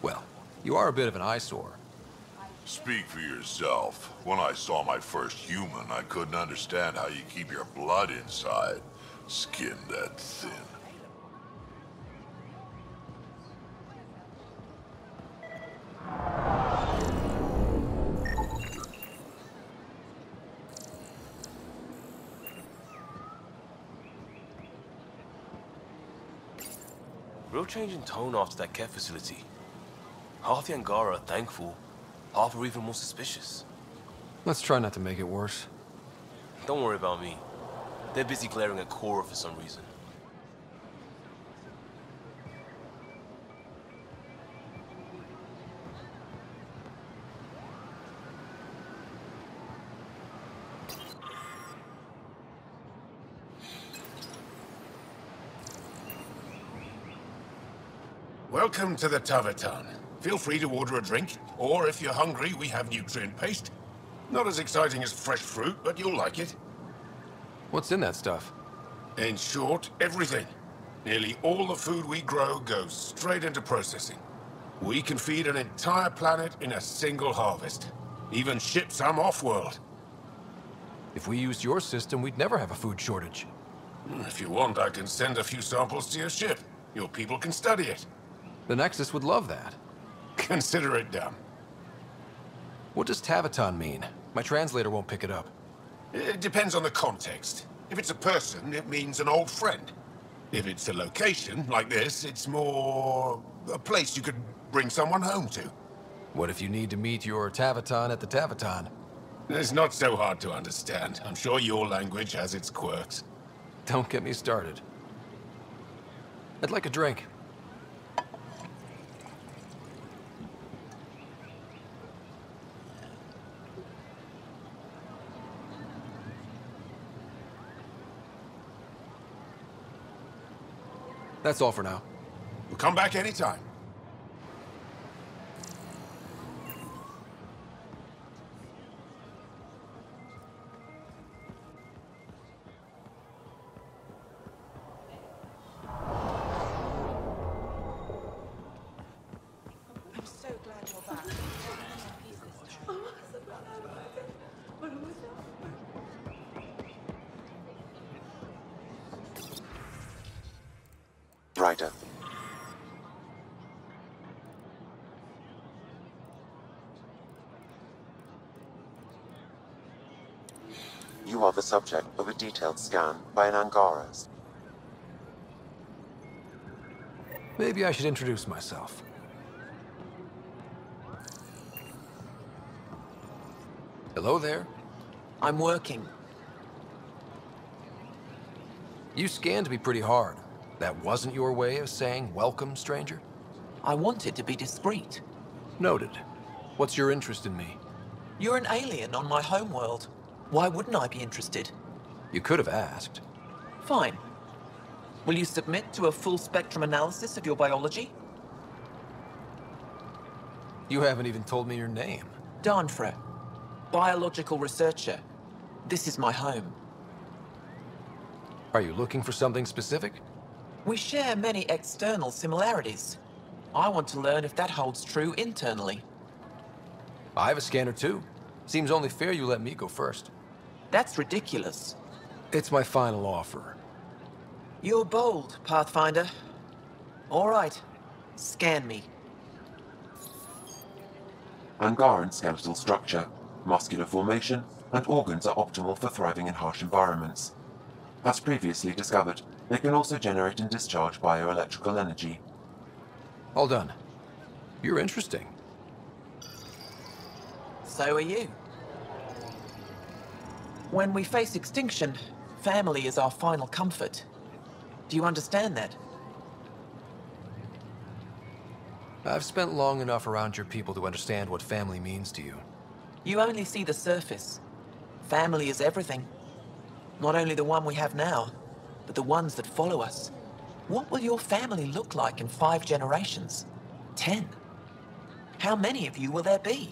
S9: Well, you are a bit of an eyesore.
S1: Speak for yourself. When I saw my first human, I couldn't understand how you keep your blood inside. Skin that thin.
S11: Real change in tone after that care facility. Half the Angara are thankful, half are even more suspicious.
S9: Let's try not to make it worse.
S11: Don't worry about me. They're busy glaring at Cora for some reason.
S25: Welcome to the Tavetaan. Feel free to order a drink, or if you're hungry, we have nutrient paste. Not as exciting as fresh fruit, but you'll like it.
S9: What's in that stuff?
S25: In short, everything. Nearly all the food we grow goes straight into processing. We can feed an entire planet in a single harvest. Even ship some off-world.
S9: If we used your system, we'd never have a food shortage.
S25: Hmm, if you want, I can send a few samples to your ship. Your people can study it.
S9: The Nexus would love that.
S25: Consider it done.
S9: What does Tavetaan mean? My translator won't pick it up.
S25: It depends on the context. If it's a person, it means an old friend. If it's a location, like this, it's more... a place you could bring someone home to.
S9: What if you need to meet your Tavetaan at the Tavaton?
S25: It's not so hard to understand. I'm sure your language has its quirks.
S9: Don't get me started. I'd like a drink. That's all for now.
S25: We'll come back anytime.
S20: Ryder. You are the subject of a detailed scan by an Angaras.
S9: Maybe I should introduce myself. Hello there.
S6: I'm working.
S9: You scanned me pretty hard. That wasn't your way of saying welcome, stranger?
S6: I wanted to be discreet.
S9: Noted. What's your interest in me?
S6: You're an alien on my homeworld. Why wouldn't I be interested?
S9: You could have asked.
S6: Fine. Will you submit to a full spectrum analysis of your biology?
S9: You haven't even told me your name.
S6: Darnfra. Biological researcher. This is my home.
S9: Are you looking for something specific?
S6: We share many external similarities. I want to learn if that holds true internally.
S9: I have a scanner too. Seems only fair you let me go first.
S6: That's ridiculous.
S9: It's my final offer.
S6: You're bold, Pathfinder. All right. Scan me.
S20: Angaran skeletal structure, muscular formation, and organs are optimal for thriving in harsh environments. As previously discovered, they can also generate and discharge bioelectrical energy.
S9: All done. You're interesting.
S6: So are you. When we face extinction, family is our final comfort. Do you understand that?
S9: I've spent long enough around your people to understand what family means to you.
S6: You only see the surface. Family is everything. Not only the one we have now, but the ones that follow us. What will your family look like in five generations? Ten? How many of you will there be?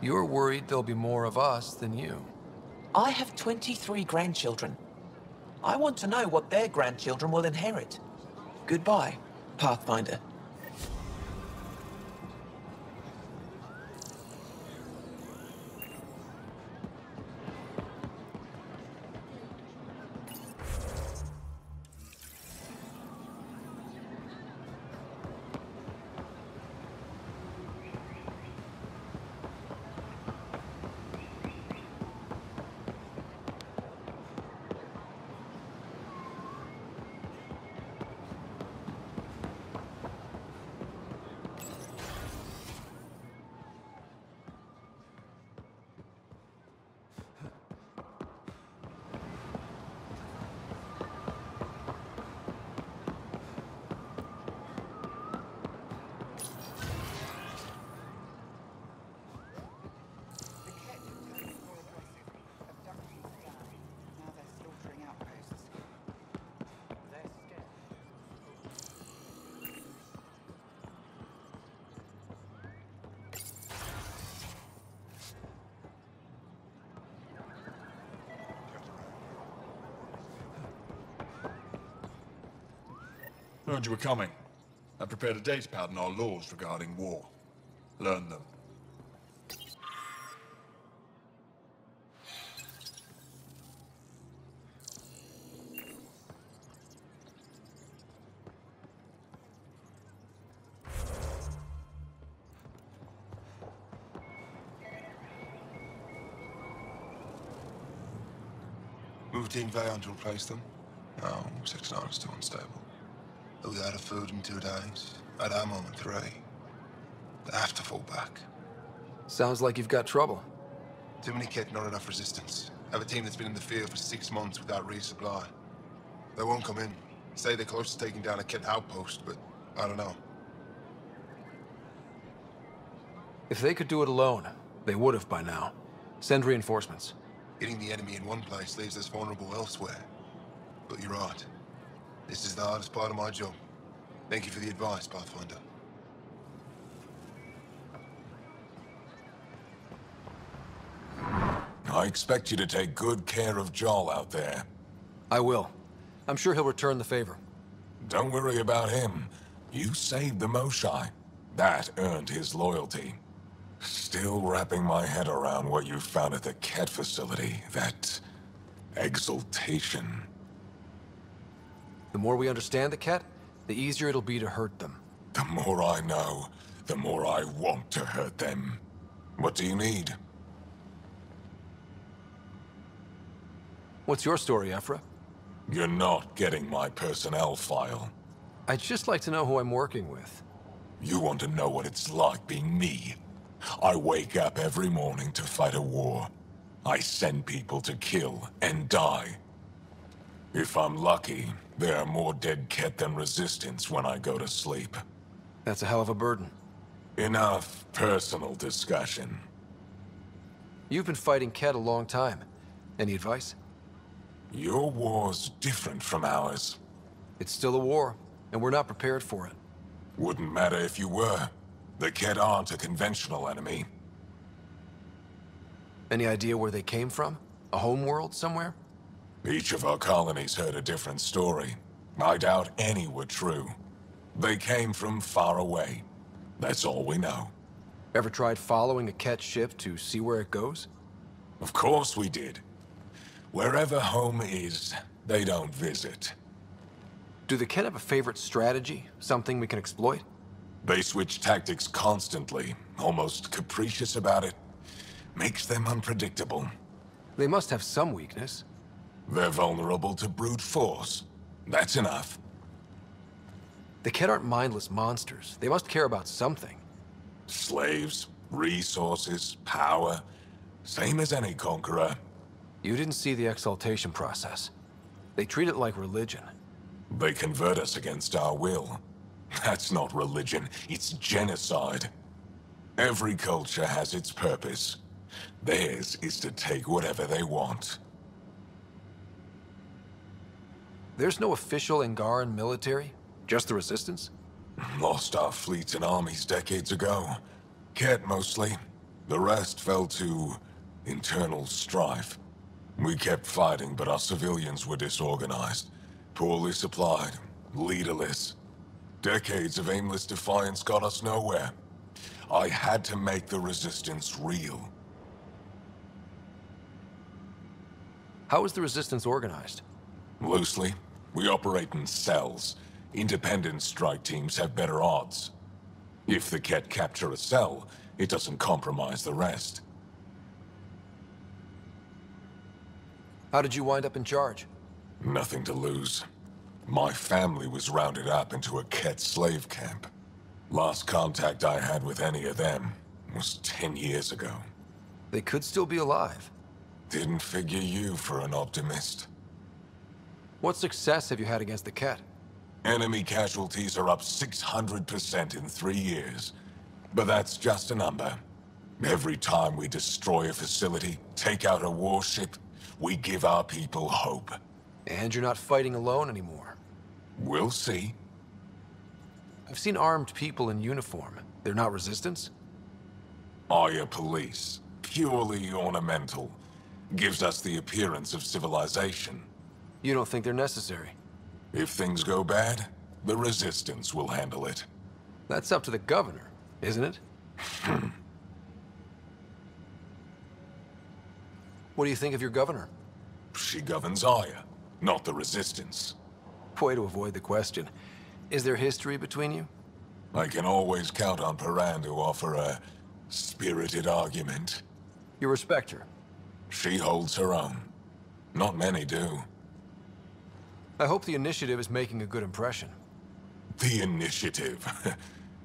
S9: You're worried there'll be more of us than you.
S6: I have 23 grandchildren. I want to know what their grandchildren will inherit. Goodbye, Pathfinder.
S26: You were coming. I prepared a data pad on our laws regarding war. Learn them.
S19: Moved Team Vayon to replace them? No, 6-9 is too unstable. They'll be out of food in two days. Out ammo in three. They have to fall back.
S9: Sounds like you've got trouble.
S19: Too many Kett, not enough resistance. Have a team that's been in the field for six months without resupply. They won't come in. Say they're close to taking down a Kett outpost, but I don't know.
S9: If they could do it alone, they would have by now. Send reinforcements.
S19: Hitting the enemy in one place leaves us vulnerable elsewhere. But you're right. This is the hardest part of my job. Thank you for the advice, Pathfinder.
S27: I expect you to take good care of Jaal out there.
S9: I will. I'm sure he'll return the favor.
S27: Don't worry about him. You saved the Moshae. That earned his loyalty. Still wrapping my head around what you found at the Kett facility. That... exaltation.
S9: The more we understand the Kett, the easier it'll be to hurt them.
S27: The more I know, the more I want to hurt them. What do you need?
S9: What's your story, Evfra?
S27: You're not getting my personnel file.
S9: I'd just like to know who I'm working with.
S27: You want to know what it's like being me? I wake up every morning to fight a war. I send people to kill and die. If I'm lucky, there are more dead Kett than Resistance when I go to sleep.
S9: That's a hell of a burden.
S27: Enough personal discussion.
S9: You've been fighting Kett a long time. Any advice?
S27: Your war's different from ours.
S9: It's still a war, and we're not prepared for it.
S27: Wouldn't matter if you were. The Kett aren't a conventional enemy.
S9: Any idea where they came from? A homeworld somewhere?
S27: Each of our colonies heard a different story. I doubt any were true. They came from far away. That's all we know.
S9: Ever tried following a Kett ship to see where it goes?
S27: Of course we did. Wherever home is, they don't visit.
S9: Do the Kett have a favorite strategy? Something we can exploit?
S27: They switch tactics constantly, almost capricious about it. Makes them unpredictable.
S9: They must have some weakness.
S27: They're vulnerable to brute force. That's enough.
S9: The Kett aren't mindless monsters. They must care about something.
S27: Slaves, resources, power. Same as any conqueror.
S9: You didn't see the exaltation process. They treat it like religion.
S27: They convert us against our will. That's not religion, it's genocide. Every culture has its purpose. Theirs is to take whatever they want.
S9: There's no official Angaran military? Just the Resistance?
S27: Lost our fleets and armies decades ago. Kett, mostly. The rest fell to... internal strife. We kept fighting, but our civilians were disorganized. Poorly supplied. Leaderless. Decades of aimless defiance got us nowhere. I had to make the Resistance real.
S9: How is the Resistance organized?
S27: Loosely, we operate in cells. Independent strike teams have better odds. If the Kett capture a cell, it doesn't compromise the rest.
S9: How did you wind up in charge?
S27: Nothing to lose. My family was rounded up into a Kett slave camp. Last contact I had with any of them was ten years ago.
S9: They could still be alive.
S27: Didn't figure you for an optimist.
S9: What success have you had against the Kett?
S27: Enemy casualties are up 600% in three years. But that's just a number. Every time we destroy a facility, take out a warship, we give our people hope.
S9: And you're not fighting alone anymore.
S27: We'll see.
S9: I've seen armed people in uniform. They're not resistance?
S27: Aya police. Purely ornamental. Gives us the appearance of civilization.
S9: You don't think they're necessary?
S27: If things go bad, the Resistance will handle it.
S9: That's up to the governor, isn't it?
S27: Hmm.
S9: what do you think of your governor?
S27: She governs Aya, not the Resistance.
S9: Way to avoid the question. Is there history between you?
S27: I can always count on Paran to offer a spirited argument.
S9: You respect her?
S27: She holds her own. Not many do.
S9: I hope the initiative is making a good impression.
S27: The initiative.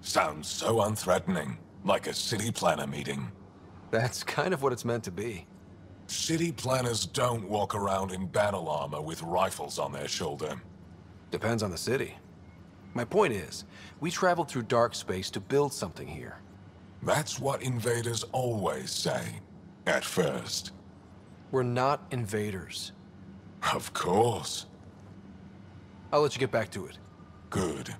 S27: Sounds so unthreatening. Like a city planner meeting.
S9: That's kind of what it's meant to be.
S27: City planners don't walk around in battle armor with rifles on their shoulder.
S9: Depends on the city. My point is, we traveled through dark space to build something here.
S27: That's what invaders always say. At first.
S9: We're not invaders.
S27: Of course.
S9: I'll let you get back to it.
S27: Good.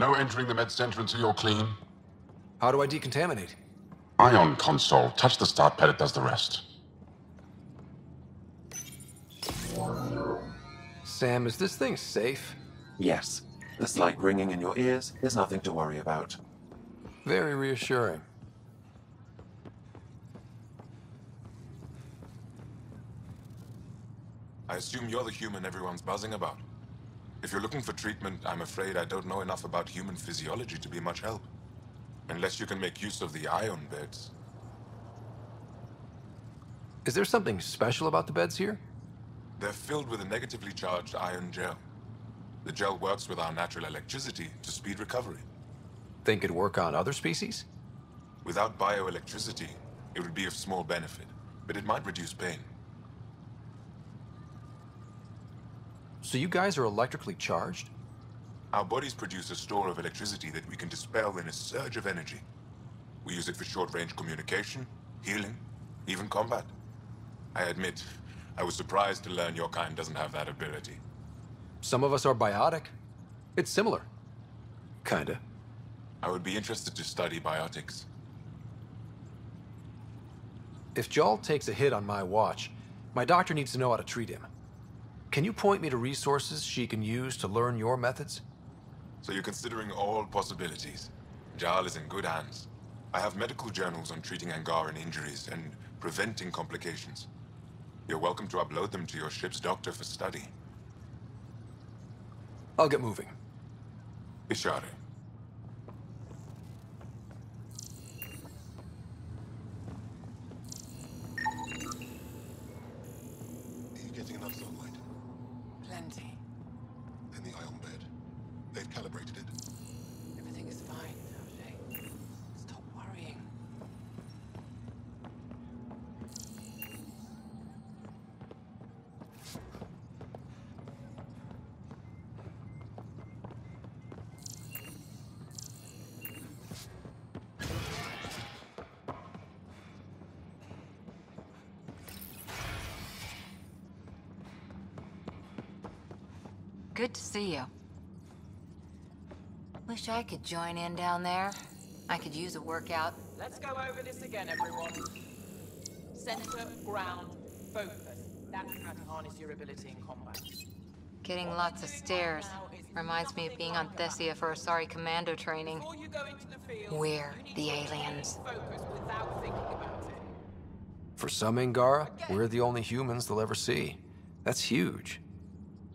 S28: No entering the med center until you're clean.
S9: How do I decontaminate?
S28: Ion console. Touch the start pad, it does the rest.
S9: Sam, is this thing safe?
S20: Yes. The slight ringing in your ears is nothing to worry about.
S9: Very reassuring.
S21: I assume you're the human everyone's buzzing about. If you're looking for treatment, I'm afraid I don't know enough about human physiology to be much help. Unless you can make use of the ion beds.
S9: Is there something special about the beds here?
S21: They're filled with a negatively charged ion gel. The gel works with our natural electricity to speed recovery.
S9: Think it'd work on other species?
S21: Without bioelectricity, it would be of small benefit, but it might reduce pain.
S9: So you guys are electrically charged?
S21: Our bodies produce a store of electricity that we can dispel in a surge of energy. We use it for short-range communication, healing, even combat. I admit, I was surprised to learn your kind doesn't have that ability.
S9: Some of us are biotic. It's similar. Kinda.
S21: I would be interested to study biotics.
S9: If Jaal takes a hit on my watch, my doctor needs to know how to treat him. Can you point me to resources she can use to learn your methods?
S21: So you're considering all possibilities. Jaal is in good hands. I have medical journals on treating Angaran injuries and preventing complications. You're welcome to upload them to your ship's doctor for study.
S9: I'll get moving.
S21: Ishari.
S29: You getting enough
S15: sun? 2017. See you. Wish I could join in down there. I could use a workout.
S6: Let's go over this again, everyone. Center, ground, focus. That's how to harness your ability in combat.
S15: Getting lots of stares. Reminds me of being on Thessia for Asari commando training. We're the aliens.
S9: For some Angara, we're the only humans they'll ever see. That's huge.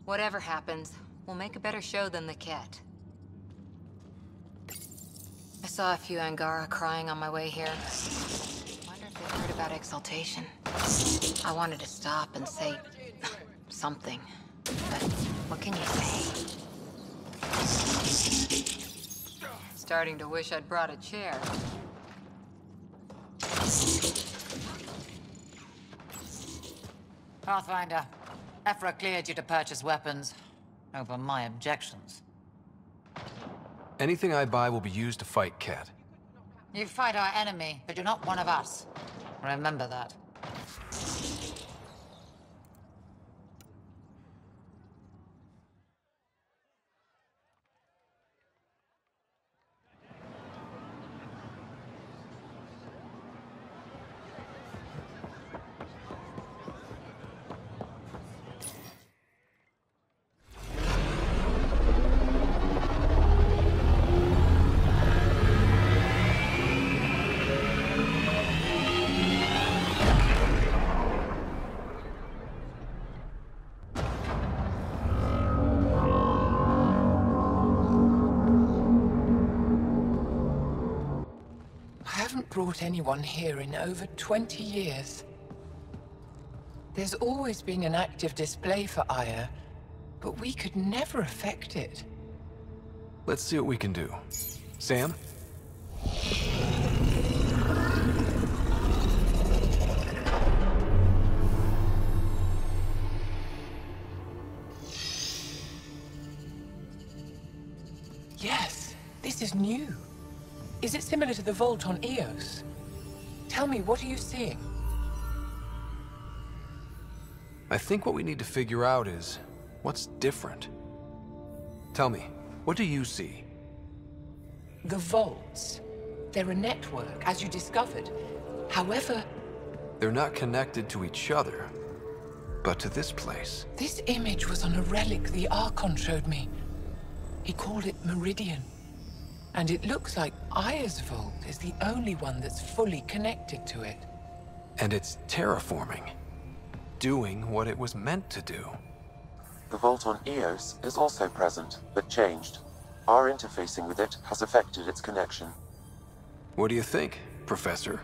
S15: Whatever happens, we'll make a better show than the Kett. I saw a few Angara crying on my way here. Wonder if they heard about Exaltation. I wanted to stop and say something, but what can you say? Starting to wish I'd brought a chair.
S30: Pathfinder, Evfra cleared you to purchase weapons over my objections.
S9: Anything I buy will be used to fight Kett.
S30: You fight our enemy, but you're not one of us. Remember that.
S6: Brought anyone here in over 20 years. There's always been an active display for Aya, but we could never affect it.
S9: Let's see what we can do. Sam?
S6: The vault on Eos? Tell me, what are you seeing?
S9: I think what we need to figure out is what's different. Tell me, what do you see?
S6: The vaults. They're a network, as you discovered. However,
S9: They're not connected to each other, but to this place.
S6: this image was on a relic the Archon showed me. He called it Meridian. And it looks like Aya's vault is the only one that's fully connected to it.
S9: And it's terraforming. Doing what it was meant to do.
S20: The vault on Eos is also present, but changed. Our interfacing with it has affected its connection.
S9: What do you think, Professor?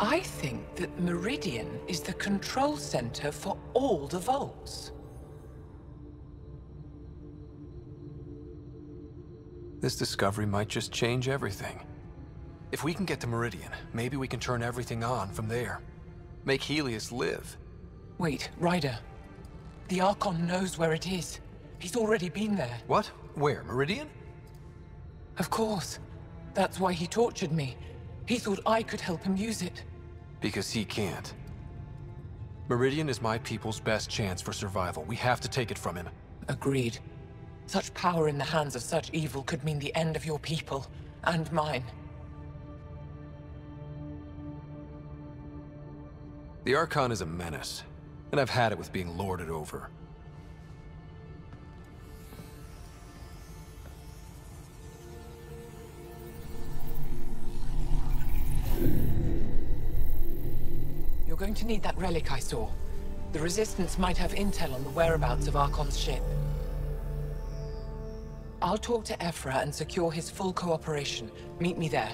S6: I think that Meridian is the control center for all the vaults.
S9: This discovery might just change everything. If we can get to Meridian, maybe we can turn everything on from there. Make Heleus live.
S6: Wait, Ryder. The Archon knows where it is. He's already been there.
S9: What? Where? Meridian?
S6: Of course. That's why he tortured me. He thought I could help him use it.
S9: Because he can't. Meridian is my people's best chance for survival. We have to take it from him.
S6: Agreed. Such power in the hands of such evil could mean the end of your people, and mine.
S9: The Archon is a menace, and I've had it with being lorded over.
S6: You're going to need that relic I saw. The Resistance might have intel on the whereabouts of Archon's ship. I'll talk to Evfra and secure his full cooperation. Meet me there.